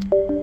you